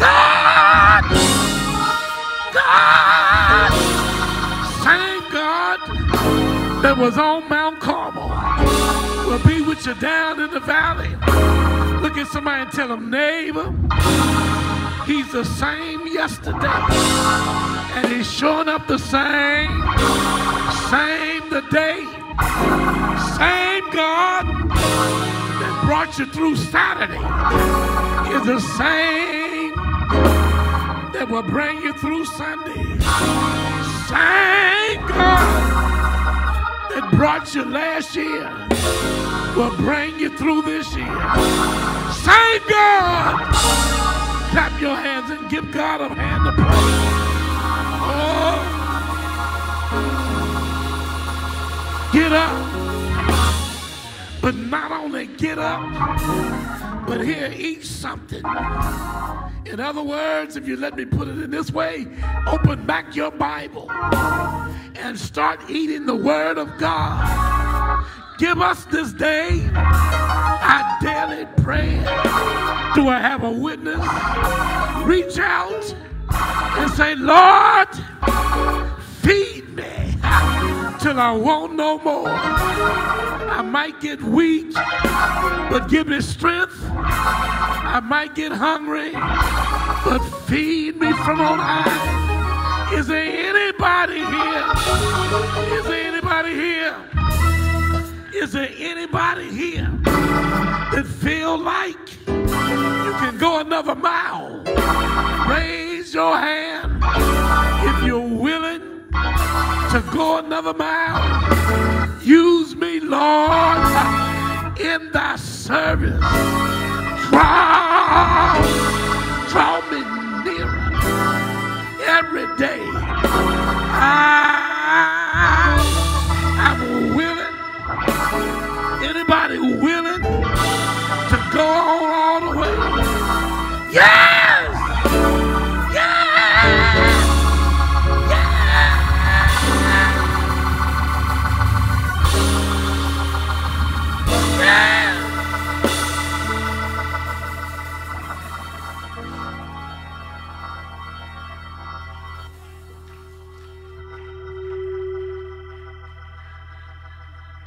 God, God, God that was on Mount Carmel will be with you down in the valley. Look at somebody and tell them, neighbor, he's the same yesterday. And he's showing up the same, same today. Same God that brought you through Saturday is the same that will bring you through Sunday. Same God that brought you last year will bring you through this year. Same God. Clap your hands and give God a hand of praise. Oh. Get up. But not only get up, but here, eat something. In other words, if you let me put it in this way, open back your Bible and start eating the Word of God. Give us this day our daily prayer. Do I have a witness? Reach out and say, Lord, feed me till I want no more. I might get weak, but give me strength. I might get hungry, but feed me from on high. Is there anybody here? Is there anybody here? Is there anybody here that feel like you can go another mile? Raise your hand if you're willing to go another mile. Use me, Lord, in thy service. Draw, draw me nearer every day. I, I'm willing. Anybody willing to go all the way? Yes!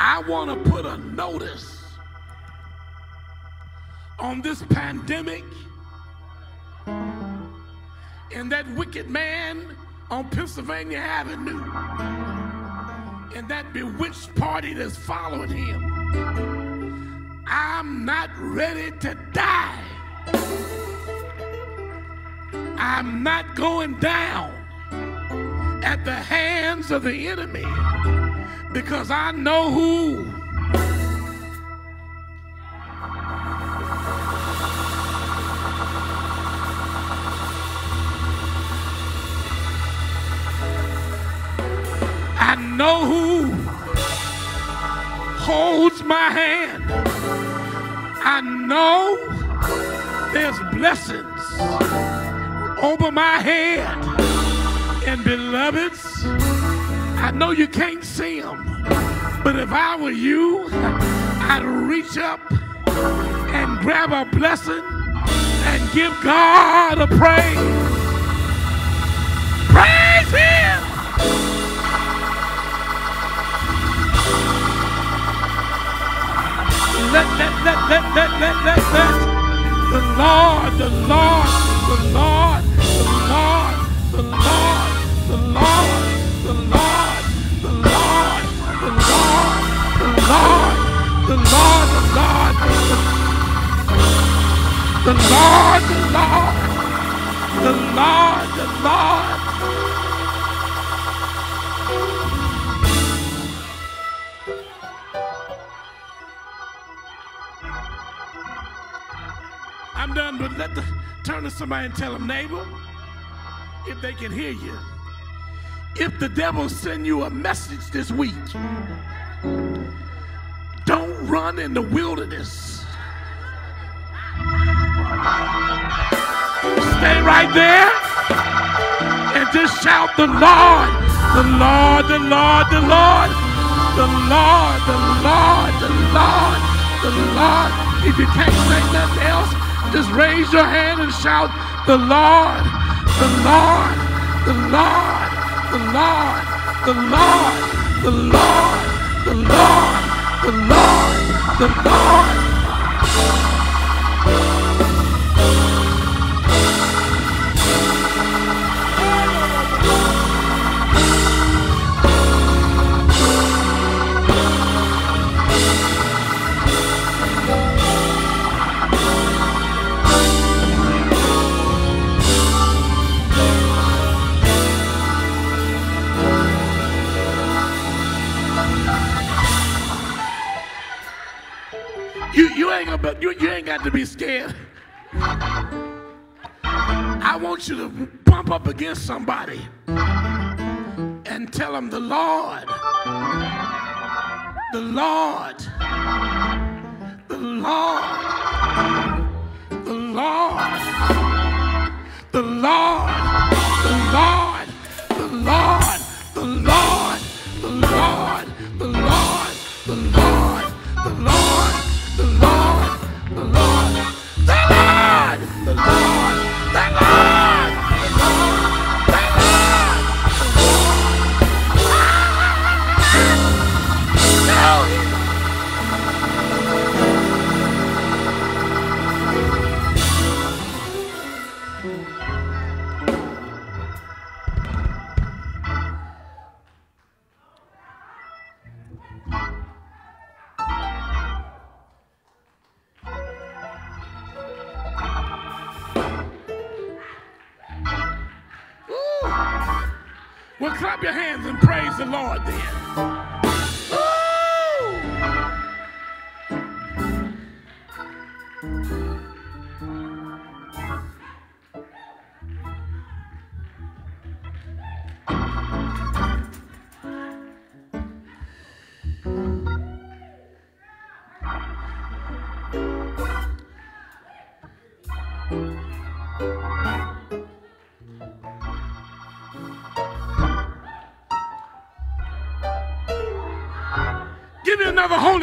I want to put a notice on this pandemic and that wicked man on Pennsylvania Avenue and that bewitched party that's following him. I'm not ready to die. I'm not going down at the hands of the enemy because I know who. I know who holds my hand. I know there's blessings over my head. And beloveds, I know you can't see them, but if I were you, I'd reach up and grab a blessing and give God a praise. Praise Him! let, let, let, let, let, let, let, let the Lord, the Lord, the Lord, the Lord, the Lord, the Lord, the Lord, Lord, the Lord, the Lord, the Lord, the Lord, the Lord, the Lord. I'm done, but let the turn to somebody and tell them, neighbor, if they can hear you. If the devil send you a message this week, don't run in the wilderness. Stay right there and just shout the Lord, the Lord, the Lord, the Lord, the Lord, the Lord, the Lord, the Lord. If you can't say nothing else, just raise your hand and shout the Lord, the Lord, the Lord, the Lord, the Lord, the Lord, the Lord, the Lord, the Lord. You ain't you, you ain't got to be scared. I want you to bump up against somebody and tell them the Lord, the Lord, the Lord, the Lord, the Lord, the Lord, the Lord, the Lord, the Lord, the Lord, the Lord,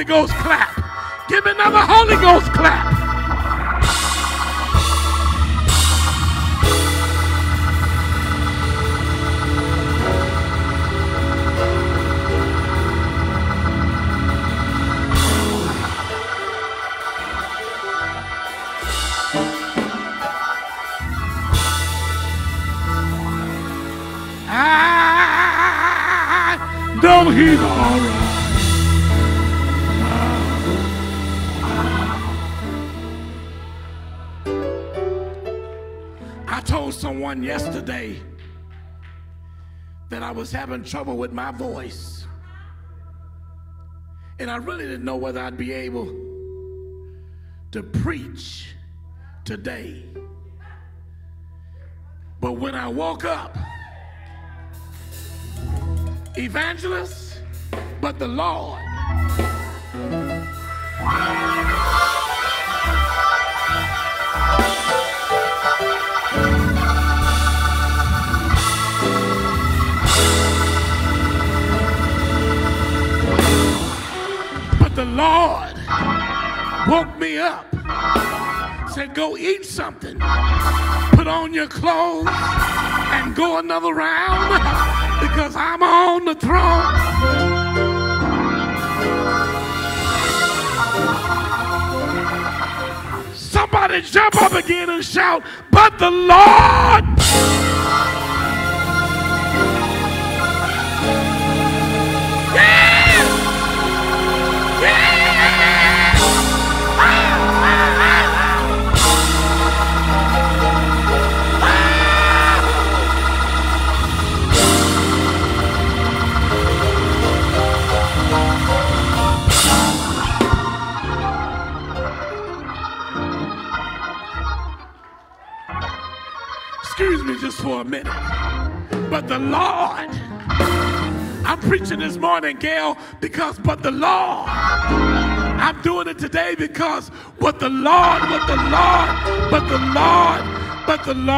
Ghost clap. Give another Holy Ghost clap. Having trouble with my voice. And I really didn't know whether I'd be able to preach today. But when I woke up, evangelist, but the Lord. Lord woke me up, said, Go eat something, put on your clothes, and go another round because I'm on the throne. Somebody jump up again and shout, But the Lord me just for a minute. But the Lord, I'm preaching this morning, Gail, because but the Lord, I'm doing it today because what the Lord, what the Lord, but the Lord, but the Lord.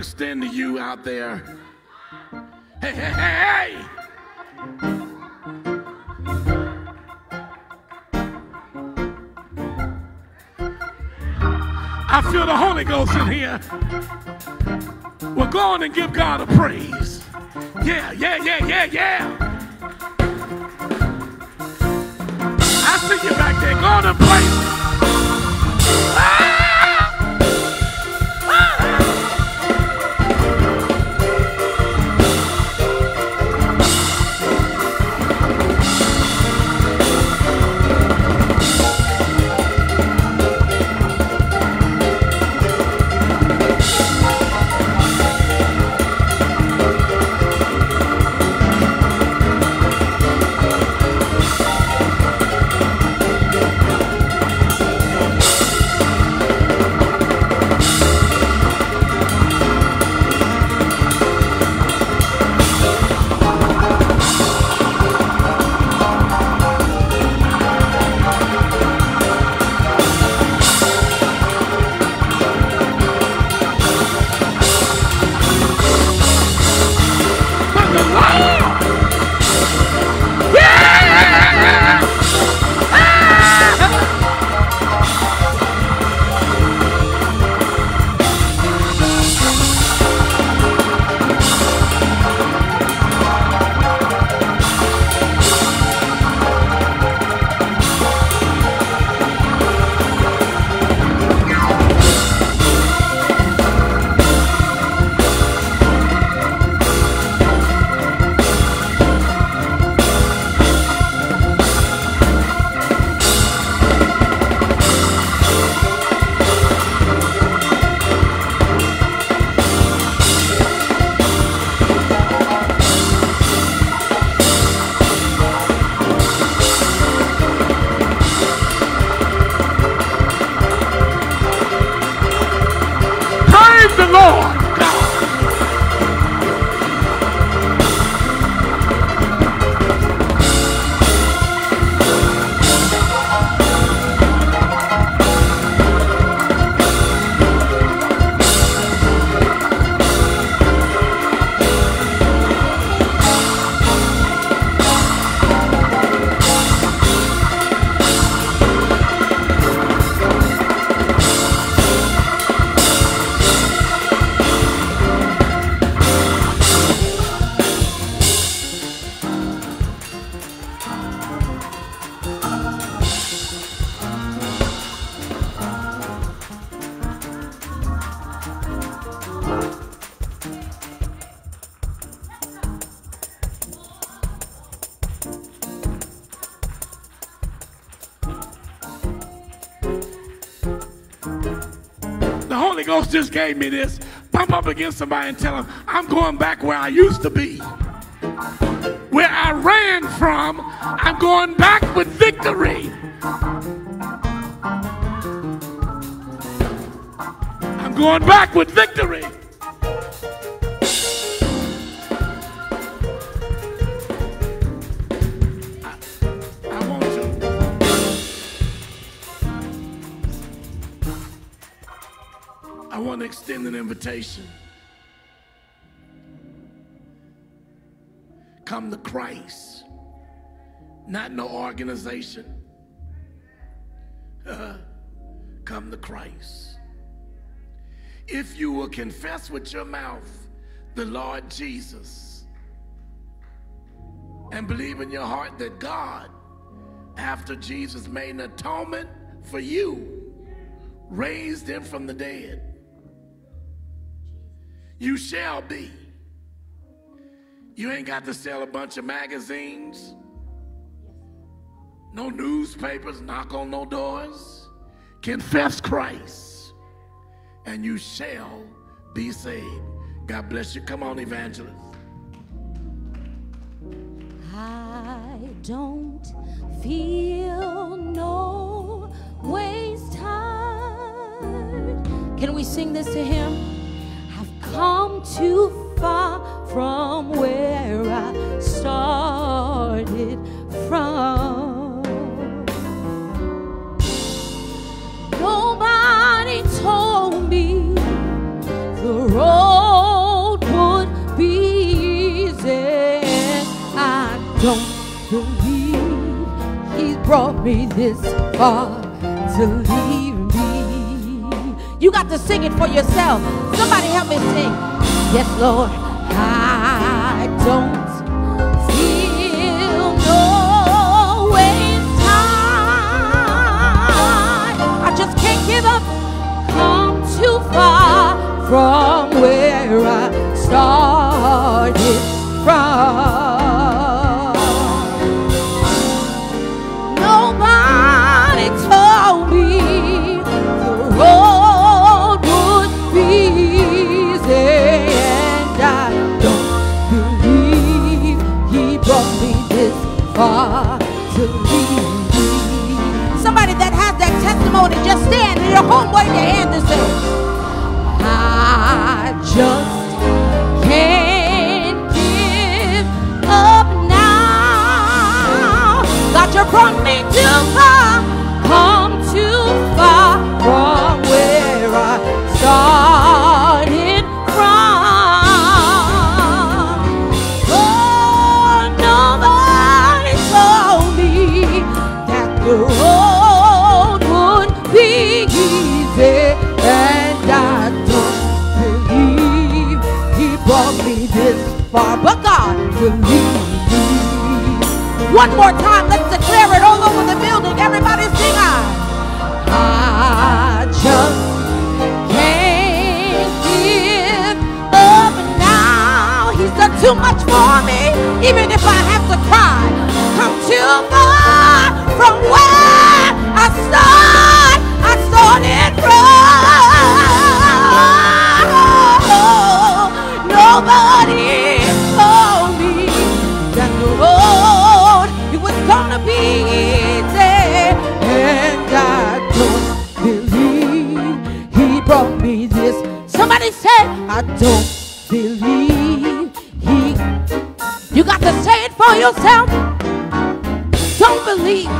Extend to you out there. Hey, hey, hey, hey! I feel the Holy Ghost in here. Well, go on and give God a praise. Yeah, yeah, yeah, yeah, yeah. I see you back there. Go on and praise. Ah! Just gave me this. Bump up against somebody and tell them, I'm going back where I used to be. Where I ran from, I'm going back with victory. I'm going back with victory. Extend an invitation. Come to Christ, not no organization, come to Christ. If you will confess with your mouth the Lord Jesus and believe in your heart that God, after Jesus made an atonement for you, raised him from the dead, you shall be. You ain't got to sell a bunch of magazines, no newspapers, knock on no doors. Confess Christ, and you shall be saved. God bless you. Come on, evangelist. I don't feel no waste tired. Can we sing this to him? Come too far from where I started from. Nobody told me the road would be easy. I don't believe he's brought me this far to leave. You got to sing it for yourself. Somebody help me sing. Yes, Lord, I don't feel time. I just can't give up. Come too far from where I started from. Far to leave me. Somebody that has that testimony, just stand in your home, wave your hand and say, I just can't give up now. God, you brought me too far, come too far from where I started Me. One more time, let's declare it all over the building. Everybody sing I. I just can't give up now. He's done too much for me, even if I have to cry. Come too far from where I start. I started from. Oh, nobody and I don't believe he brought me this. Somebody said, I don't believe he. You got to say it for yourself. Don't believe.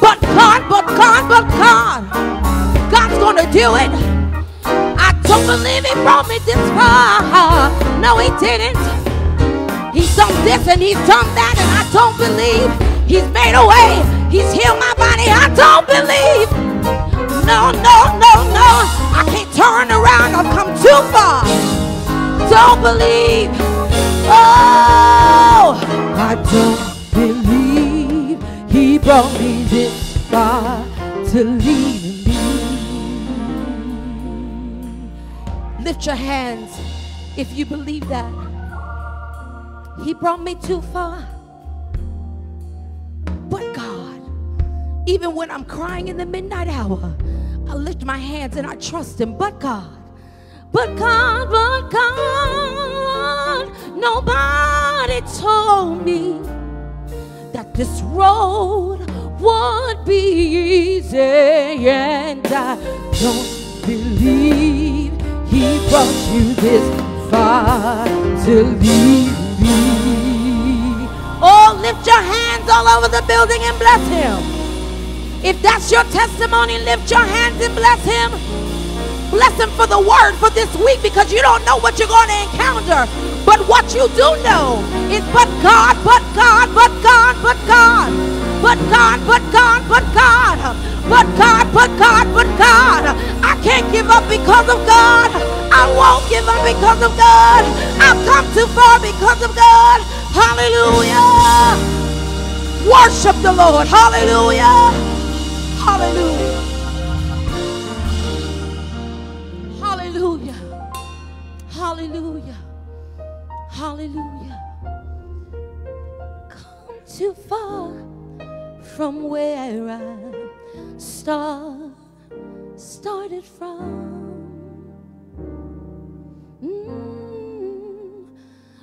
But God, but God, but God. God's gonna do it. I don't believe he brought me this far. No, he didn't. He's done this and he's done that, and I don't believe he's made a way. He's healed my body. I don't believe. No, no, no, no. I can't turn around. I've come too far. Don't believe. Oh, I don't believe he brought me this far to leave me. Lift your hands if you believe that. He brought me too far. Even when I'm crying in the midnight hour, I lift my hands and I trust Him. But God, but God, but God, nobody told me that this road would be easy, and I don't believe He brought you this far to leave me. Oh, lift your hands all over the building and bless Him. If that's your testimony, lift your hands and bless Him. Bless Him for the word for this week because you don't know what you're going to encounter. But what you do know is but God, but God, but God, but God, but God, but God, but God, but God, but God, but God. I can't give up because of God. I won't give up because of God. I've come too far because of God. Hallelujah. Worship the Lord. Hallelujah. Hallelujah. Hallelujah. Hallelujah. Hallelujah. Come too far from where I start, started from. Mm,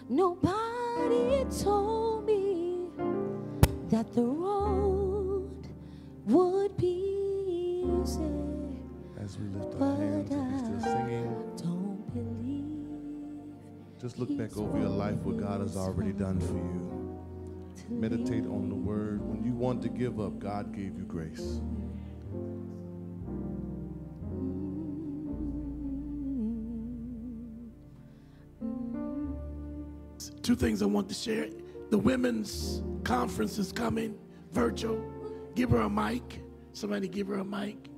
nobody told me that the road would be easy. As we lift our But hands and we still I singing, don't believe just look back over your life, what God has already done for you. Meditate on the word. When you want to give up, God gave you grace. Two things I want to share. The women's conference is coming, virtual. Give her a mic. Somebody give her a mic.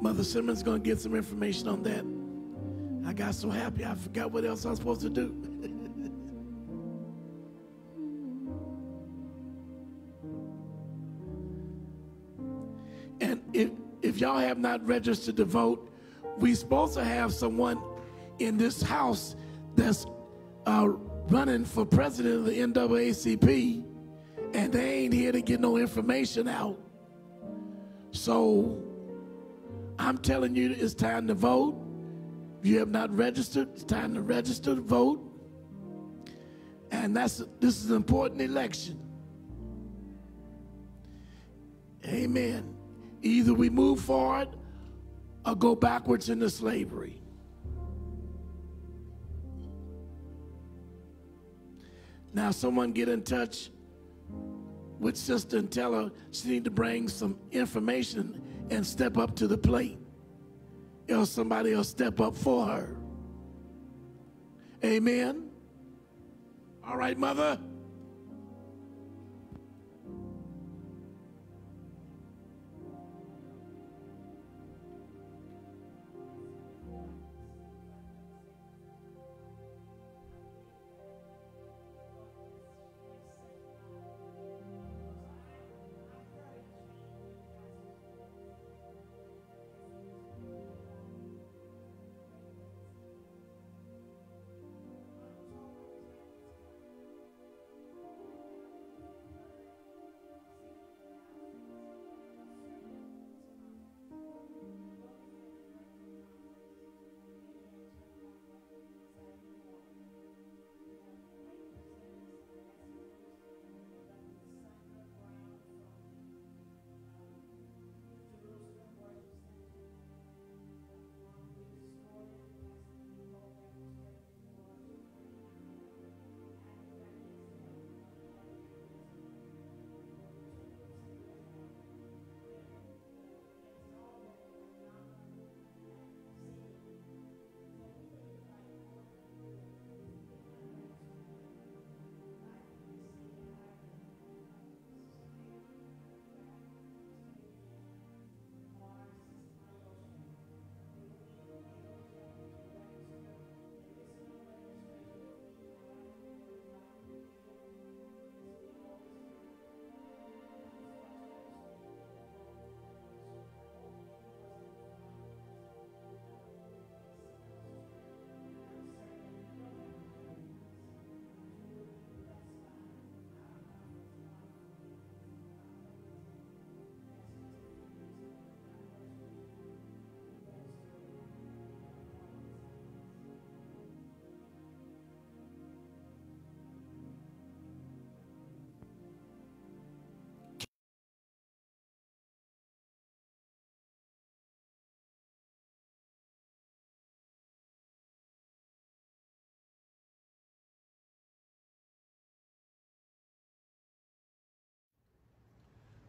Mother Simmons gonna get some information on that. I got so happy I forgot what else I was supposed to do. and if if y'all have not registered to vote, we're supposed to have someone in this house that's uh, running for president of the NAACP, and they ain't here to get no information out. So I'm telling you, it's time to vote. If you have not registered, it's time to register to vote. And that's this is an important election. Amen. Either we move forward or go backwards into slavery. Now, someone get in touch with sister and tell her she need to bring some information and step up to the plate. Else somebody will step up for her. Amen. All right, mother.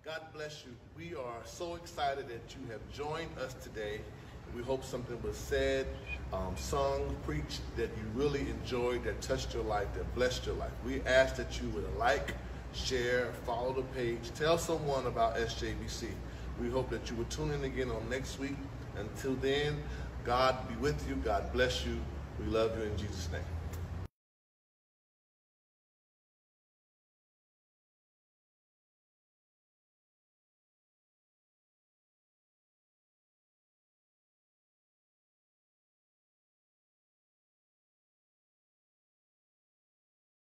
God bless you. We are so excited that you have joined us today. We hope something was said, um, sung, preached that you really enjoyed, that touched your life, that blessed your life. We ask that you would like, share, follow the page, tell someone about SJBC. We hope that you will tune in again on next week. Until then, God be with you. God bless you. We love you in Jesus' name.